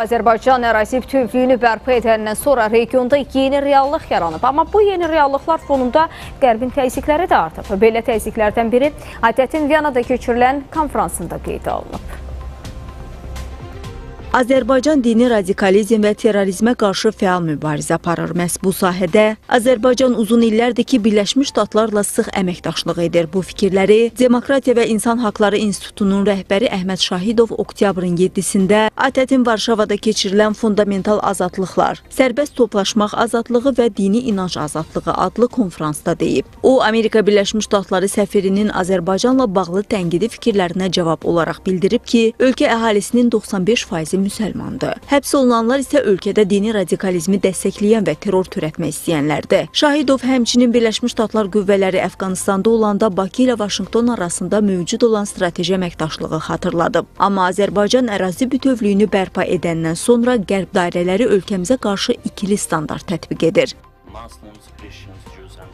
Azərbaycan ərazi bütövlüyünü bərpa edəndən sonra regionda yeni reallıq yaranıb. Amma bu yeni reallıqlar fonunda Qərbin təzyiqləri də artıb. Belə təzyiqlərdən biri ATƏT-in Viyanada keçirilən konfransında qeydə alınıb. Azərbaycan dini radikalizm və terrorizmə qarşı fəal mübarizə aparır. Məhz bu sahədə Azərbaycan uzun illərdir ki, Birləşmiş Ştatlarla sıx əməkdaşlıq edir. Bu fikirləri Demokratiya və İnsan Haqları İnstitutunun rəhbəri Əhməd Şahidov oktyabrın 7-sində ATƏT-in Varşavada keçirilən Fundamental Azadlıqlar, Sərbəst Toplaşmaq Azadlığı və Dini İnanc Azadlığı adlı konfransda deyib. O, Amerika Birləşmiş Ştatları səfirinin Azərbaycanla bağlı tənqidi fikirlərinə cavab olaraq bildirib ki, ölkə əhalisinin 95 faizi müsəlmandır. Həbs olunanlar isə ölkədə dini radikalizmi dəstəkləyən və terror törətmək istəyənlərdir. Şahidov həmçinin Birləşmiş Ştatlar qüvvələri Əfqanistanda olanda Bakı ilə Vaşinqton arasında mövcud olan strateji əməkdaşlığı xatırladıb. Amma Azərbaycan ərazi bütövlüyünü bərpa edəndən sonra qərb dairələri ölkəmizə qarşı ikili standart tətbiq edir.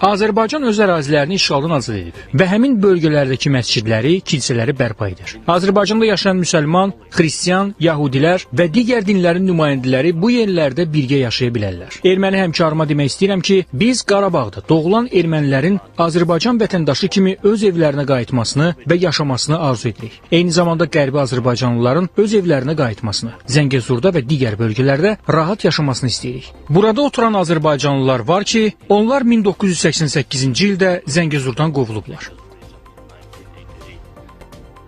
Azərbaycan öz ərazilərini işğaldan azad edib və həmin bölgələrdəki məscidləri, kilsələri bərpa edir. Azərbaycanda yaşayan müsəlman, xristian, yahudilər və digər dinlərin nümayəndələri bu yerlərdə birgə yaşaya bilərlər. Erməni həmkarıma demək istəyirəm ki, biz Qarabağda doğulan ermənilərin Azərbaycan vətəndaşı kimi öz evlərinə qayıtmasını və yaşamasını arzu edirik. Eyni zamanda Qərbi Azərbaycanlıların öz evlərinə qayıtmasını, Zəngəzurda və digər bölgələrdə rahat yaşamasını istəyirik. Burada oturan Azərbaycanlılar var ki, onlar 1988-ci ildə Zəngəzurdan qovulublar.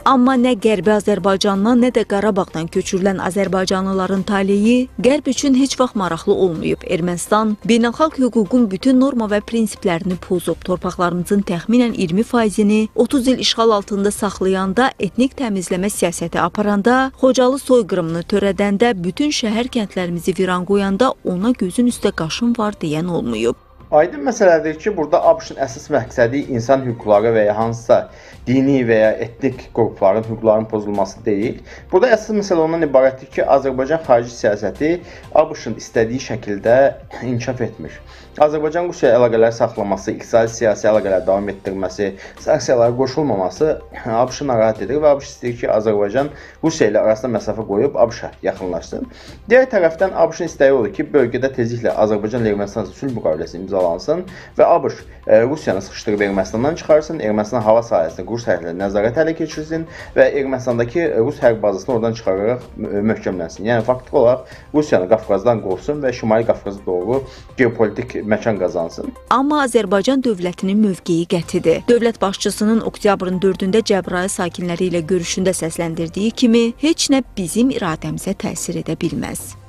Amma nə Qərbi Azərbaycandan, nə də Qarabağdan köçürülən Azərbaycanlıların taleyi Qərb üçün heç vaxt maraqlı olmayıb. Ermənistan beynəlxalq hüququn bütün norma və prinsiplərini pozub, torpaqlarımızın təxminən 20%-ni 30 il işğal altında saxlayanda, etnik təmizləmə siyasəti aparanda, Xocalı soyqırımını törədəndə, bütün şəhər kəndlərimizi viran qoyanda ona gözün üstə qaşın var deyən olmayıb. Aydın məsələdir ki, burada ABŞ-ın əsas məqsədi insan hüquqları və ya hansısa dini və ya etnik qrupların hüquqlarının pozulması deyil. Burada əsas məsələ ondan ibarətdir ki, Azərbaycan xarici siyasəti ABŞ-ın istədiyi şəkildə inkişaf etmir. Azərbaycan Rusiya əlaqələri saxlaması, iqtisadi siyasi əlaqələr davam etdirməsi, sanksiyalara qoşulmaması ABŞ-ı narahat edir və ABŞ istəyir ki, Azərbaycan Rusiya ilə arasında məsafə qoyub ABŞ-a yaxınlaşsın. Digər tərəfdən ABŞ-ın istəyi odur ki, bölgədə tezliklə Azərbaycan-Ermənistan sülh müqaviləsi imzalansın və ABŞ e, Rusiyanı sıxışdırıb Ermənistandan çıxarsın, Ermənistan hava sahəsində Rus hərbiləri nəzarət ələ keçirsin və Ermənistandakı Rus hərb bazasını oradan çıxararaq mö- möhkəmlənsin. Yəni faktiki olaraq Rusiyanı Qafqazdan qovsun və Şimali Qafqaza doğru geopolitik məkan qazansın. Amma Azərbaycan dövlətinin mövqeyi qətidir. Dövlət başçısının oktyabrın 4-də Cəbrayıl sakinləri ilə görüşündə səsləndirdiyi kimi heç nə bizim iradəmizə təsir edə bilməz.